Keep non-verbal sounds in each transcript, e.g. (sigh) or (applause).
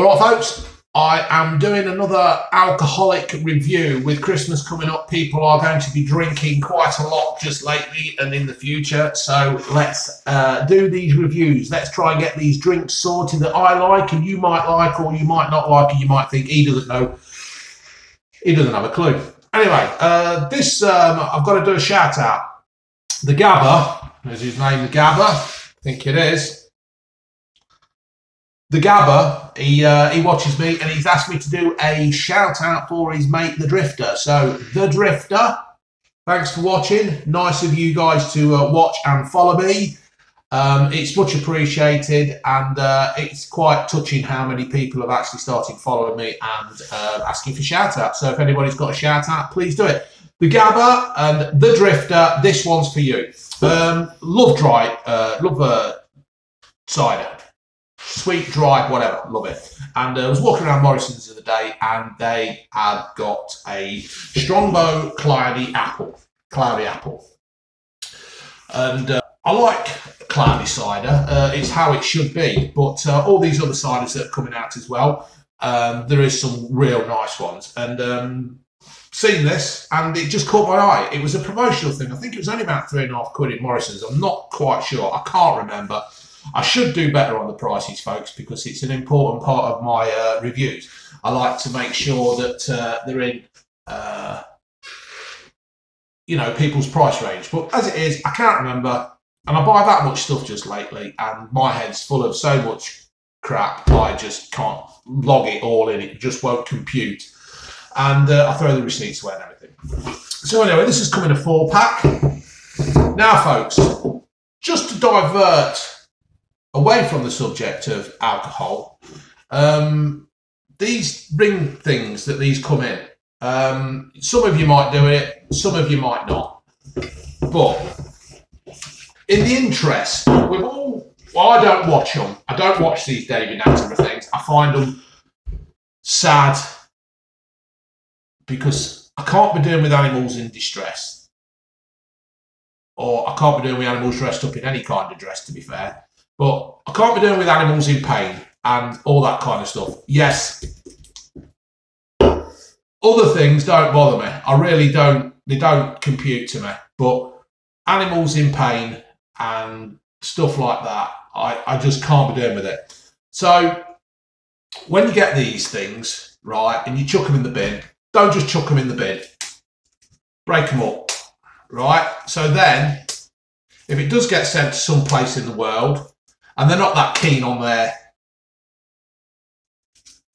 All right, folks, I am doing another alcoholic review. With Christmas coming up, people are going to be drinking quite a lot just lately and in the future. So let's uh, do these reviews. Let's try and get these drinks sorted that I like and you might like or you might not like and you might think he doesn't know. He doesn't have a clue. Anyway, uh, this, um, I've got to do a shout out. The Gabba, is his name the Gabba? I think it is the Gabba, he uh, he watches me and he's asked me to do a shout out for his mate, the Drifter. So, the Drifter, thanks for watching. Nice of you guys to uh, watch and follow me. Um, it's much appreciated and uh, it's quite touching how many people have actually started following me and uh, asking for shout out. So, if anybody's got a shout out, please do it. The Gabba and the Drifter, this one's for you. Um, love dry, uh, love uh, cider sweet, dry, whatever. Love it. And uh, I was walking around Morrison's the other day, and they had got a Strongbow Cloudy Apple. Cloudy Apple. And uh, I like cloudy cider. Uh, it's how it should be. But uh, all these other ciders that are coming out as well, um, there is some real nice ones. And um, seen this, and it just caught my eye. It was a promotional thing. I think it was only about three and a half quid in Morrison's. I'm not quite sure. I can't remember. I should do better on the prices, folks, because it's an important part of my uh, reviews. I like to make sure that uh, they're in, uh, you know, people's price range. But as it is, I can't remember, and I buy that much stuff just lately, and my head's full of so much crap, I just can't log it all in. It just won't compute, and uh, I throw the receipts away and everything. So anyway, this is coming a four pack. Now, folks, just to divert away from the subject of alcohol, um, these ring things that these come in, um, some of you might do it, some of you might not. But in the interest, we've all, well, I don't watch them. I don't watch these David Attenborough things. I find them sad because I can't be doing with animals in distress. Or I can't be doing with animals dressed up in any kind of dress, to be fair. But I can't be doing with animals in pain and all that kind of stuff. Yes, other things don't bother me. I really don't. They don't compute to me. But animals in pain and stuff like that, I, I just can't be doing with it. So when you get these things, right, and you chuck them in the bin, don't just chuck them in the bin. Break them up, right? So then, if it does get sent to some place in the world, and they're not that keen on their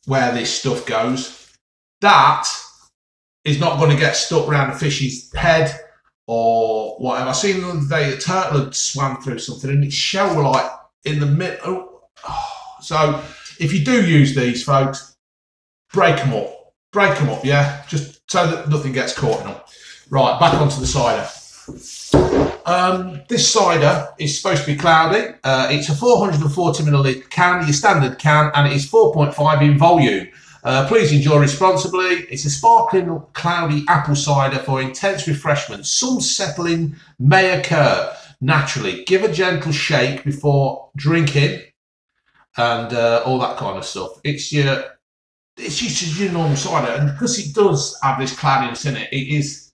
where this stuff goes. That is not going to get stuck around a fish's head or whatever. I seen the other day a turtle had swam through something and its shell like in the middle. Oh. (sighs) So if you do use these, folks, break them up. Break them up, yeah? Just so that nothing gets caught in them. Right, back onto the cider. Um, this cider is supposed to be cloudy. Uh, it's a 440 milliliter can, your standard can, and it is 4.5 in volume. Uh, please enjoy responsibly. It's a sparkling, cloudy apple cider for intense refreshment. Some settling may occur naturally. Give a gentle shake before drinking, and uh, all that kind of stuff. It's your, it's just your normal cider, and because it does have this cloudiness in it, it is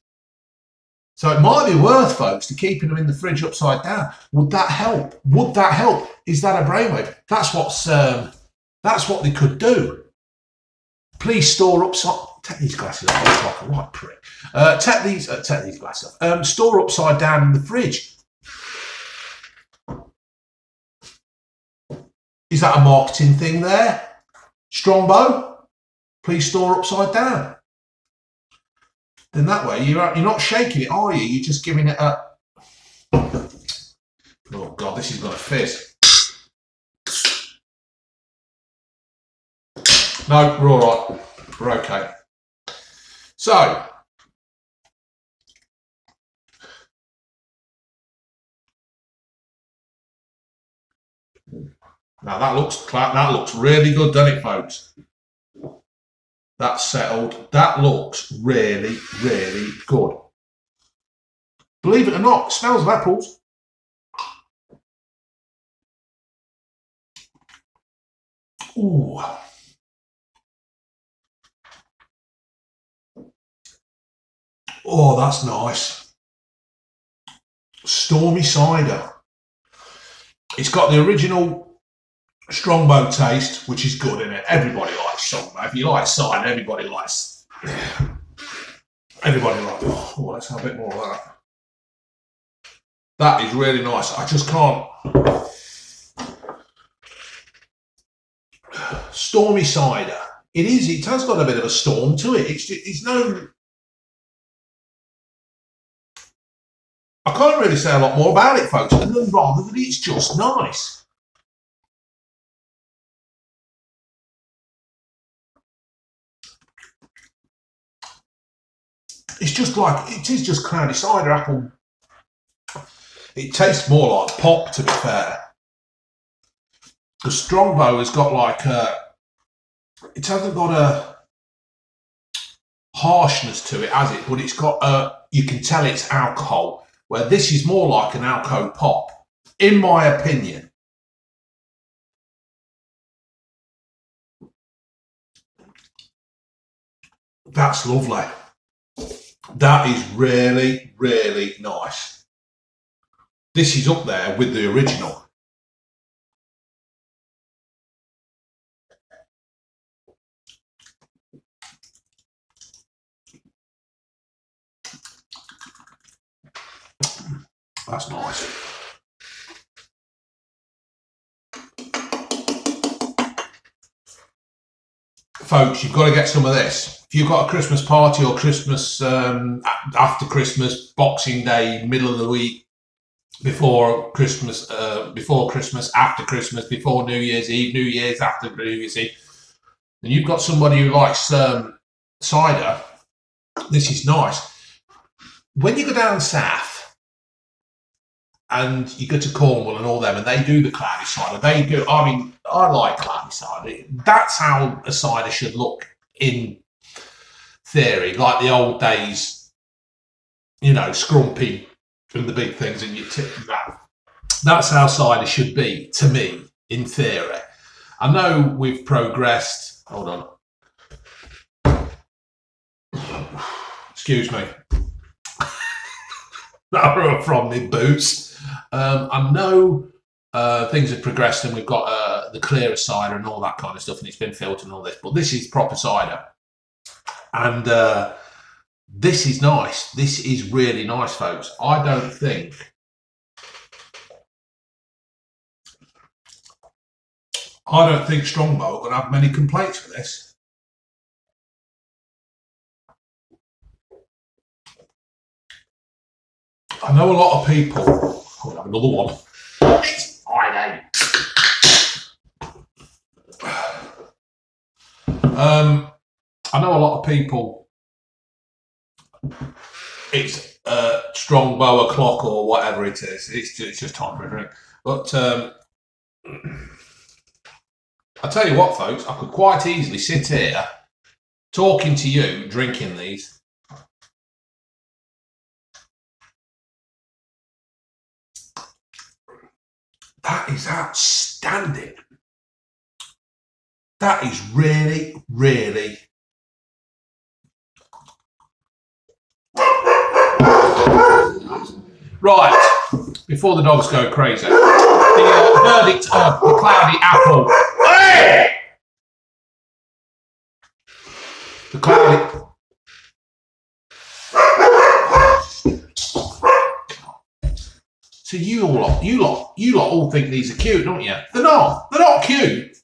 so it might be worth, folks, to keeping them in the fridge upside down. Would that help? Would that help? Is that a brainwave? That's what's um, that's what they could do. Please store upside. Take these glasses off. like a right prick. Uh, take these. Uh, take these glasses off. Um, store upside down in the fridge. Is that a marketing thing there? Strongbow. Please store upside down then that way you're you're not shaking it, are you? You're just giving it a. Oh god, this is gonna fizz. No, we're all right. We're okay. So. Now that looks that looks really good, doesn't it, folks? That's settled. That looks really, really good. Believe it or not, smells of apples. Ooh. Oh, that's nice. Stormy cider. It's got the original strongbow taste, which is good in it. Everybody likes strongbow. If you like cider, everybody likes. Everybody likes. Oh, let's have a bit more of that. That is really nice. I just can't. Stormy cider. It is. It has got a bit of a storm to it. It's. It's no. I can't really say a lot more about it, folks, other than rather that it's just nice. It's just like it is just cloudy cider apple. It tastes more like pop, to be fair. The Strongbow has got like a. It hasn't got a harshness to it, has it? But it's got a. You can tell it's alcohol where this is more like an Alco pop, in my opinion. That's lovely. That is really, really nice. This is up there with the original. That's nice. Folks, you've got to get some of this. If you've got a Christmas party or Christmas um, after Christmas, Boxing Day, middle of the week, before Christmas, uh, before Christmas, after Christmas, before New Year's Eve, New Year's after New Year's Eve, and you've got somebody who likes um, cider, this is nice. When you go down south, and you go to Cornwall and all them, and they do the cloudy cider. They do. I mean, I like cloudy cider. That's how a cider should look in theory, like the old days. You know, scrumpy and the big things, and you tip that. That's how cider should be to me, in theory. I know we've progressed. Hold on. Excuse me. (laughs) that from the boots. Um, I know uh, things have progressed and we've got uh, the clearer cider and all that kind of stuff, and it's been filtered and all this. But this is proper cider, and uh, this is nice. This is really nice, folks. I don't think. I don't think Strongbow are going to have many complaints with this. I know a lot of people We'll have another one. It's Friday. Um, I know a lot of people. It's a Strongbow o'clock or whatever it is. It's just, it's just time for a drink. But um, I tell you what, folks, I could quite easily sit here talking to you, drinking these, That is outstanding. That is really, really. Right, before the dogs go crazy, the uh, verdict of the cloudy apple. Hey! The cloudy. So you all lot, you lot, you lot all think these are cute, don't you? They're not. They're not cute.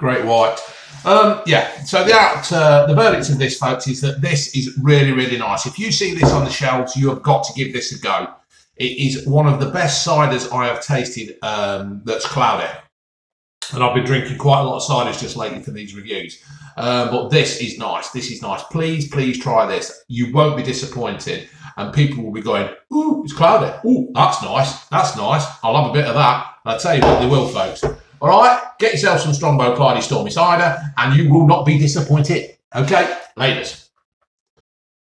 Great white. Um, yeah, so the out, uh, the verdict of this, folks, is that this is really, really nice. If you see this on the shelves, you have got to give this a go. It is one of the best ciders I have tasted um, that's cloudy and I've been drinking quite a lot of ciders just lately for these reviews. Um, but this is nice. This is nice. Please, please try this. You won't be disappointed. And people will be going, ooh, it's cloudy. Ooh, that's nice. That's nice. I'll have a bit of that. And I tell you what, they will, folks. All right, get yourself some Strongbow Cloudy Stormy Cider and you will not be disappointed. Okay, ladies.